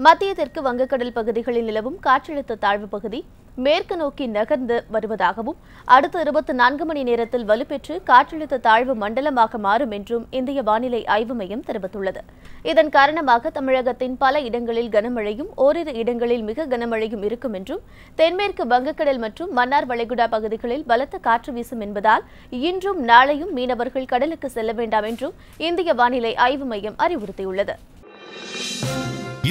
மத்திய தெற்கு வங்கக்கடல் பகுதிகளில் நிலவும் காற்றழுத்த தாழ்வு பகுதி மேற்கு நோக்கி நகர்ந்து வருவதாகவும் அடுத்த இருபத்தி நான்கு மணி நேரத்தில் வலுப்பெற்று காற்றழுத்த தாழ்வு மண்டலமாக மாறும் என்றும் இந்திய வானிலை ஆய்வு மையம் தெரிவித்துள்ளது. இதன் காரணமாக தமிழகத்தின் பல இடங்களில் கனமழையும் ஓரிரு இடங்களில் மிக கனமழையும் இருக்கும் என்றும் தென்மேற்கு வங்கக்கடல் மற்றும் மன்னார் வளைகுடா பகுதிகளில் பலத்த காற்று வீசும் என்பதால் இன்றும் நாளையும் மீனவர்கள் கடலுக்கு செல்ல வேண்டாம் என்றும் இந்திய வானிலை ஆய்வு மையம் அறிவுறுத்தியுள்ளது.